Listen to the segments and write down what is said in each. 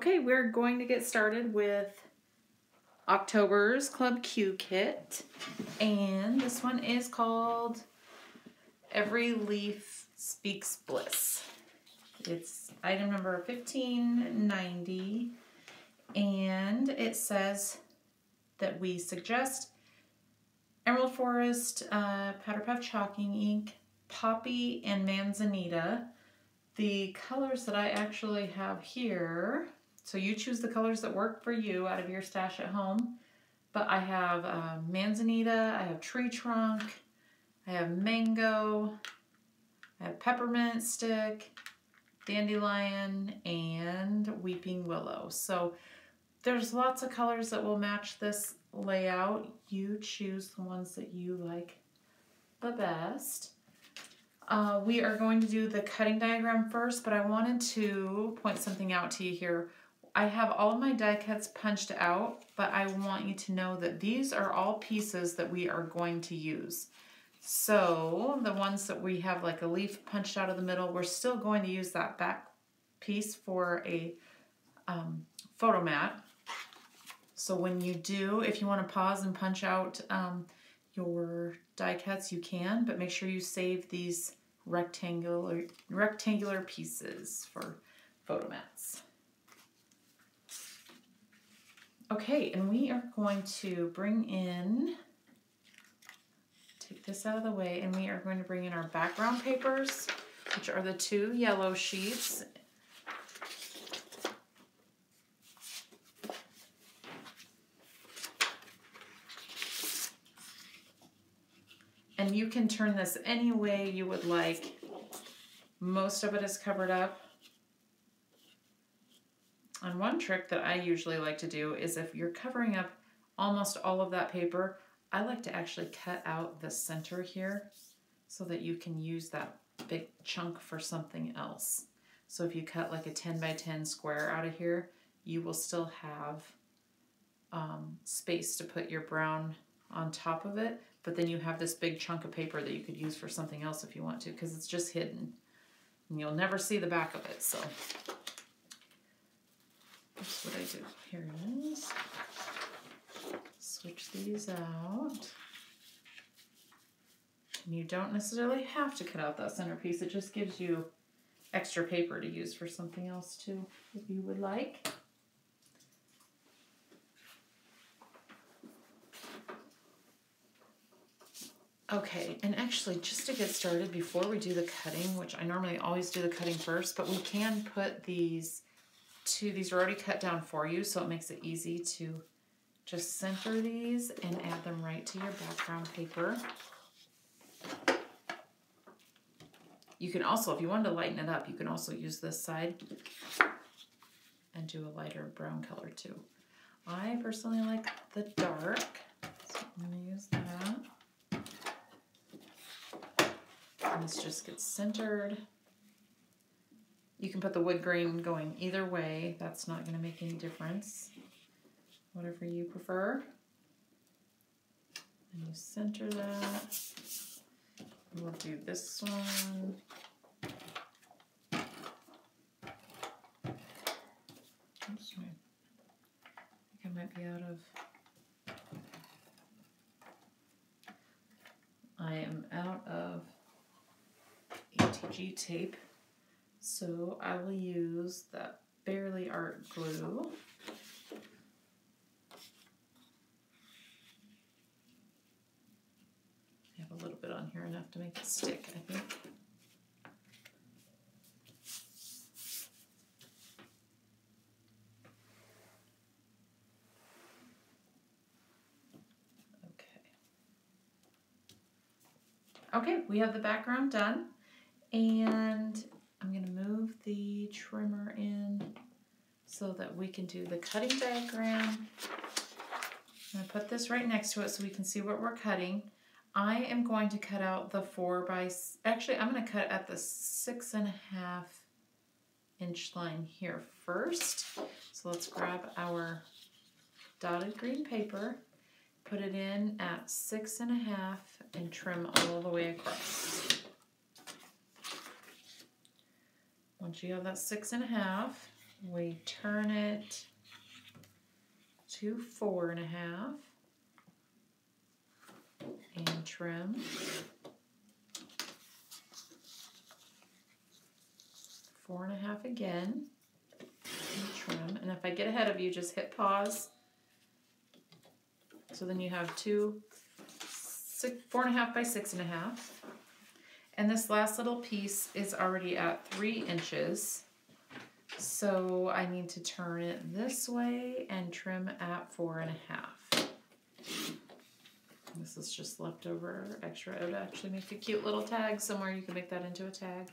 Okay, we're going to get started with October's Club Q kit. And this one is called Every Leaf Speaks Bliss. It's item number 1590 and it says that we suggest Emerald Forest, uh, Powder Puff Chalking Ink, Poppy, and Manzanita. The colors that I actually have here, so you choose the colors that work for you out of your stash at home. But I have uh, Manzanita, I have Tree Trunk, I have Mango, I have Peppermint Stick, Dandelion, and Weeping Willow. So there's lots of colors that will match this layout. You choose the ones that you like the best. Uh, we are going to do the cutting diagram first, but I wanted to point something out to you here. I have all of my die cuts punched out, but I want you to know that these are all pieces that we are going to use. So the ones that we have like a leaf punched out of the middle, we're still going to use that back piece for a um, photo mat. So when you do, if you want to pause and punch out um, your die cuts, you can, but make sure you save these rectangular, rectangular pieces for photo mats. Okay, and we are going to bring in, take this out of the way, and we are going to bring in our background papers, which are the two yellow sheets. And you can turn this any way you would like. Most of it is covered up. And one trick that I usually like to do is if you're covering up almost all of that paper, I like to actually cut out the center here so that you can use that big chunk for something else. So if you cut like a 10 by 10 square out of here, you will still have um, space to put your brown on top of it, but then you have this big chunk of paper that you could use for something else if you want to, because it's just hidden. And you'll never see the back of it, so that's what I do. Here it is. Switch these out. And you don't necessarily have to cut out that centerpiece. It just gives you extra paper to use for something else too, if you would like. Okay, and actually just to get started before we do the cutting, which I normally always do the cutting first, but we can put these two, these are already cut down for you, so it makes it easy to just center these and add them right to your background paper. You can also, if you wanted to lighten it up, you can also use this side and do a lighter brown color too. I personally like the dark, so I'm gonna use that. And this just gets centered. You can put the wood grain going either way. That's not going to make any difference. Whatever you prefer. And you center that. We'll do this one. Oops, I think I might be out of I am out of ATG tape. So I will use the Bearly Art glue. I have a little bit on here, enough to make it stick, I think. Okay, we have the background done and I'm going to move the trimmer in so that we can do the cutting diagram. I'm going to put this right next to it so we can see what we're cutting. I am going to cut out the four by, actually I'm going to cut at the six and a half inch line here first. So let's grab our dotted green paper put it in at six and a half and trim all the way across. Once you have that six and a half, we turn it to four and a half and trim. Four and a half again and trim. And if I get ahead of you, just hit pause. So then you have two, six, four and a half by six and a half. And this last little piece is already at three inches. So I need to turn it this way and trim at four and a half. This is just leftover extra. I would actually make a cute little tag somewhere. You can make that into a tag.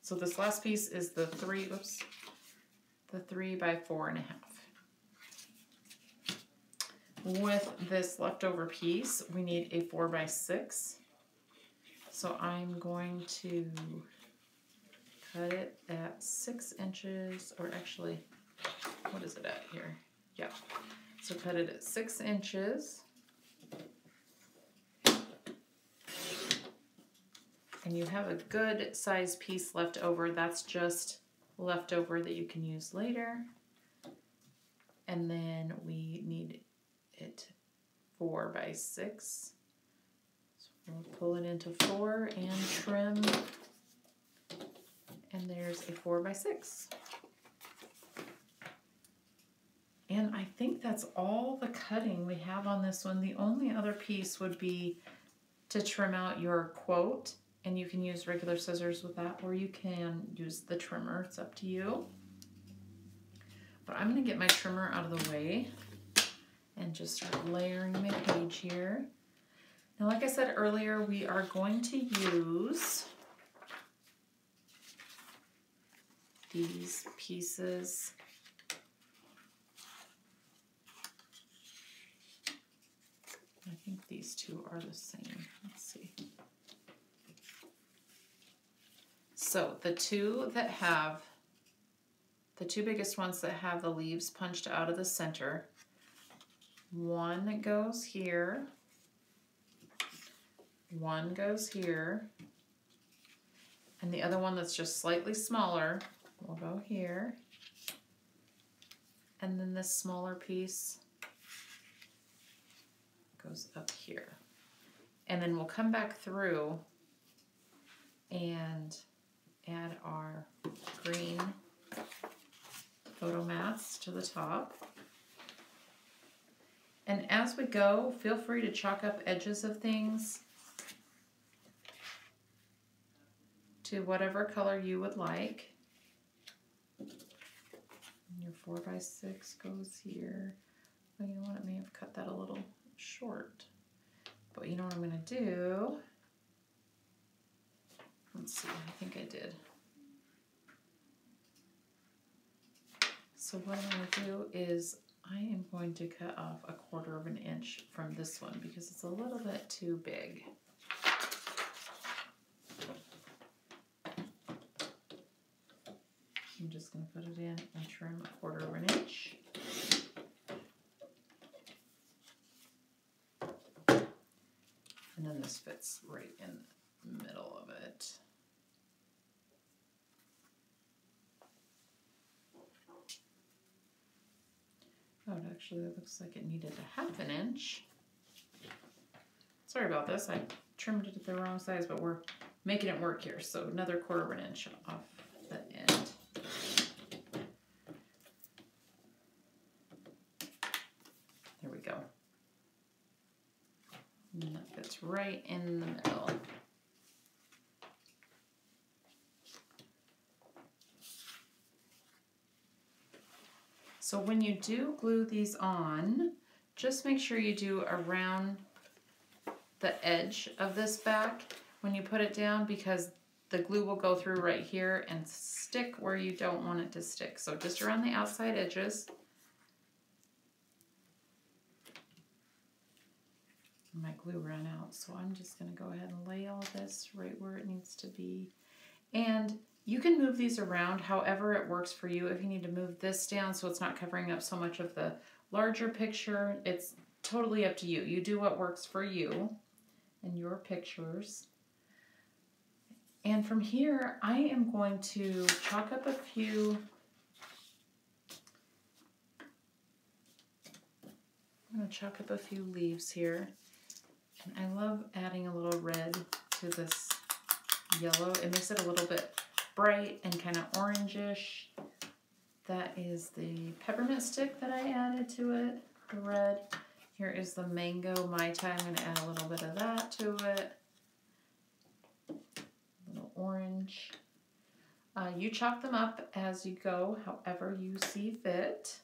So this last piece is the three, oops, the three by four and a half. With this leftover piece, we need a four by six. So I'm going to cut it at six inches, or actually, what is it at here? Yeah, so cut it at six inches. And you have a good size piece left over. That's just leftover that you can use later. And then we need it four by six. So we'll pull it into four and trim. And there's a four by six. And I think that's all the cutting we have on this one. The only other piece would be to trim out your quote and you can use regular scissors with that or you can use the trimmer, it's up to you. But I'm gonna get my trimmer out of the way and just start layering my page here. Now, like I said earlier, we are going to use these pieces. I think these two are the same. Let's see. So the two that have, the two biggest ones that have the leaves punched out of the center one goes here. One goes here. And the other one that's just slightly smaller will go here. And then this smaller piece goes up here. And then we'll come back through and add our green photo mats to the top. And as we go, feel free to chalk up edges of things to whatever color you would like. And your 4 by 6 goes here. Well, you know what? I may have cut that a little short. But you know what I'm going to do? Let's see. I think I did. So what I'm to do is I am going to cut off a quarter of an inch from this one because it's a little bit too big. I'm just going to put it in and trim a quarter of an inch. And then this fits right in the middle of it. Oh, it actually looks like it needed a half an inch. Sorry about this, I trimmed it the wrong size, but we're making it work here. So another quarter of an inch off the end. There we go. And that fits right in the middle. So when you do glue these on, just make sure you do around the edge of this back when you put it down because the glue will go through right here and stick where you don't want it to stick. So just around the outside edges. My glue ran out, so I'm just going to go ahead and lay all this right where it needs to be. And you can move these around however it works for you. If you need to move this down so it's not covering up so much of the larger picture, it's totally up to you. You do what works for you and your pictures. And from here, I am going to chalk up a few I'm going to chalk up a few leaves here. And I love adding a little red to this yellow. It makes it a little bit bright and kind of orangish. That is the peppermint stick that I added to it, the red. Here is the mango Mai Tai. I'm going to add a little bit of that to it. A little orange. Uh, you chop them up as you go, however you see fit.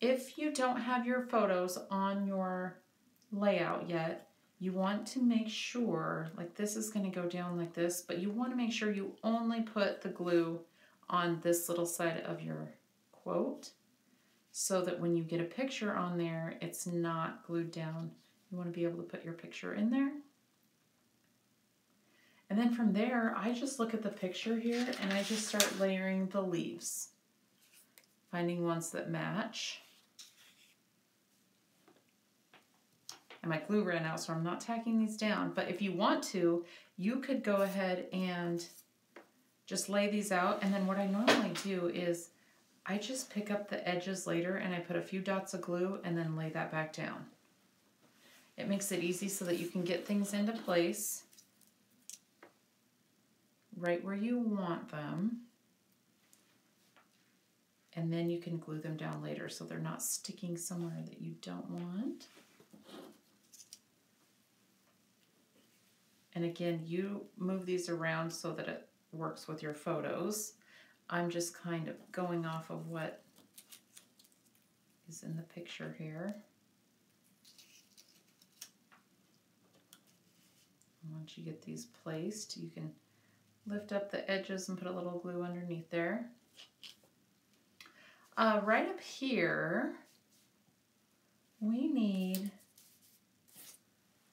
If you don't have your photos on your layout yet, you want to make sure, like this is going to go down like this, but you want to make sure you only put the glue on this little side of your quote so that when you get a picture on there, it's not glued down. You want to be able to put your picture in there. And then from there, I just look at the picture here and I just start layering the leaves, finding ones that match. And my glue ran out, so I'm not tacking these down. But if you want to, you could go ahead and just lay these out. And then what I normally do is I just pick up the edges later and I put a few dots of glue and then lay that back down. It makes it easy so that you can get things into place right where you want them. And then you can glue them down later so they're not sticking somewhere that you don't want. And again, you move these around so that it works with your photos. I'm just kind of going off of what is in the picture here. Once you get these placed, you can lift up the edges and put a little glue underneath there. Uh, right up here, we need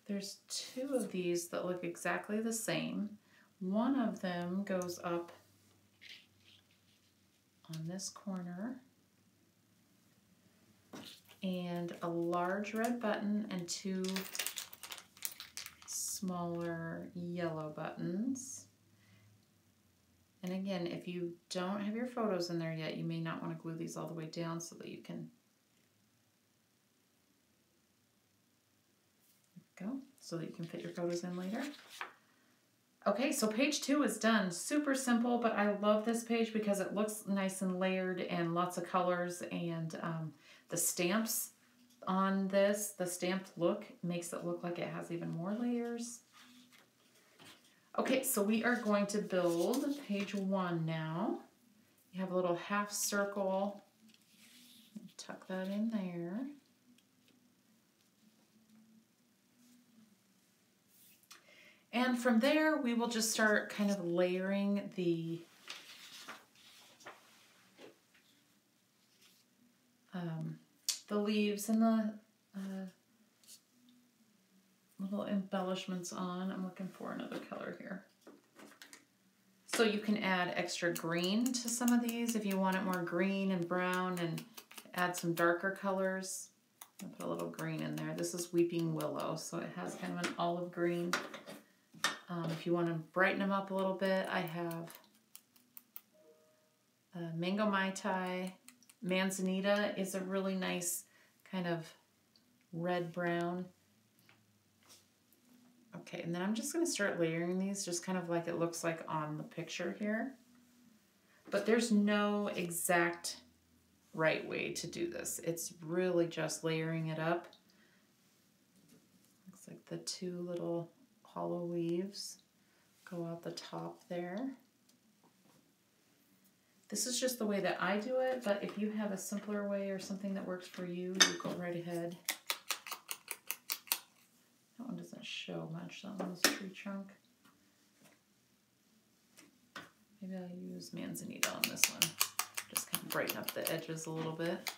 there's two of these that look exactly the same. One of them goes up on this corner and a large red button and two smaller yellow buttons. And again, if you don't have your photos in there yet, you may not want to glue these all the way down so that you can go so that you can fit your photos in later. Okay, so page two is done. Super simple, but I love this page because it looks nice and layered and lots of colors and um, the stamps on this, the stamped look makes it look like it has even more layers. Okay, so we are going to build page one now. You have a little half circle. Tuck that in there. And from there, we will just start kind of layering the um, the leaves and the uh, little embellishments on. I'm looking for another color here. So you can add extra green to some of these if you want it more green and brown and add some darker colors. I'll put a little green in there. This is Weeping Willow, so it has kind of an olive green. Um, if you want to brighten them up a little bit, I have uh, Mango Mai Tai. Manzanita is a really nice kind of red-brown. Okay, and then I'm just going to start layering these just kind of like it looks like on the picture here. But there's no exact right way to do this. It's really just layering it up. Looks like the two little hollow leaves go out the top there. This is just the way that I do it, but if you have a simpler way or something that works for you, you go right ahead. That one doesn't show much, that one's tree trunk. Maybe I'll use manzanita on this one. Just kind of brighten up the edges a little bit.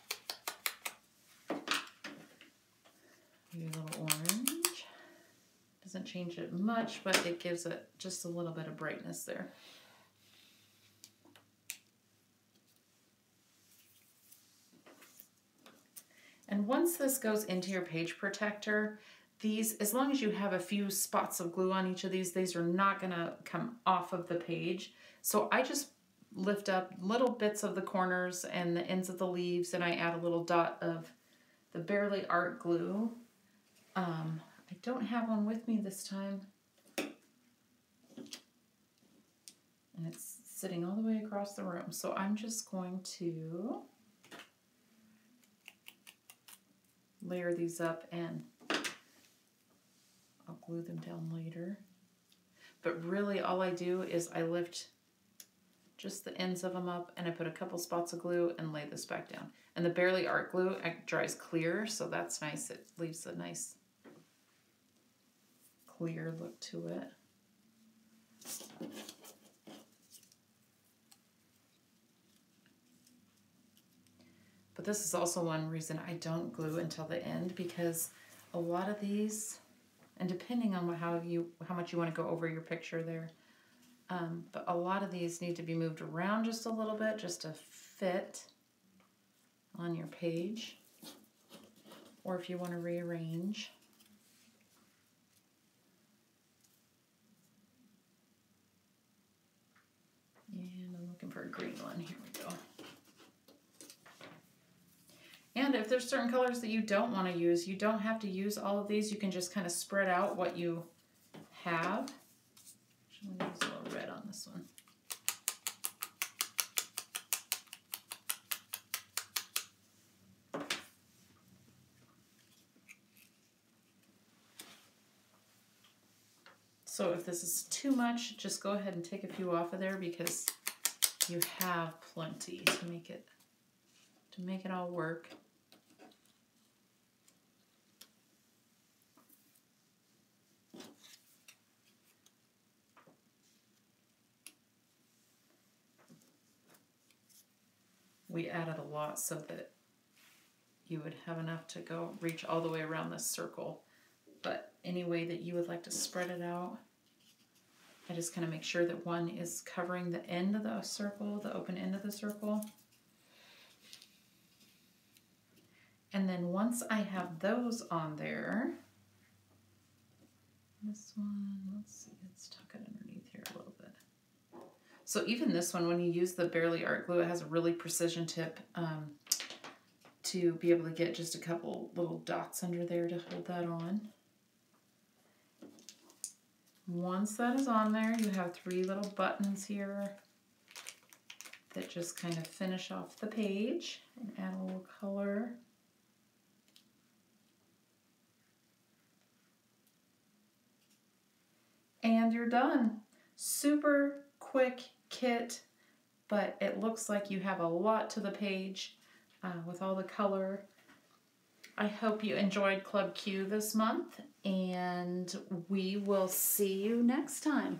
Maybe a little orange. Doesn't change it much, but it gives it just a little bit of brightness there. And once this goes into your page protector, these, as long as you have a few spots of glue on each of these, these are not gonna come off of the page. So I just lift up little bits of the corners and the ends of the leaves and I add a little dot of the Bearly Art glue. Um, I don't have one with me this time. And it's sitting all the way across the room. So I'm just going to layer these up and I'll glue them down later. But really all I do is I lift just the ends of them up and I put a couple spots of glue and lay this back down. And the Bearly Art glue dries clear, so that's nice. It leaves a nice clear look to it. But this is also one reason I don't glue until the end because a lot of these, and depending on how you how much you want to go over your picture there, um, but a lot of these need to be moved around just a little bit just to fit on your page. Or if you want to rearrange. And I'm looking for a green one. Here we go. And if there's certain colors that you don't want to use, you don't have to use all of these. You can just kind of spread out what you have. I'm use a little red on this one. So if this is too much, just go ahead and take a few off of there because you have plenty to make it to make it all work. we added a lot so that you would have enough to go reach all the way around this circle. But any way that you would like to spread it out, I just kind of make sure that one is covering the end of the circle, the open end of the circle. And then once I have those on there, this one, let's see, let's tuck it underneath here a little bit. So even this one, when you use the Bearly Art Glue, it has a really precision tip um, to be able to get just a couple little dots under there to hold that on. Once that is on there, you have three little buttons here that just kind of finish off the page and add a little color. And you're done. Super quick kit, but it looks like you have a lot to the page uh, with all the color. I hope you enjoyed Club Q this month, and we will see you next time.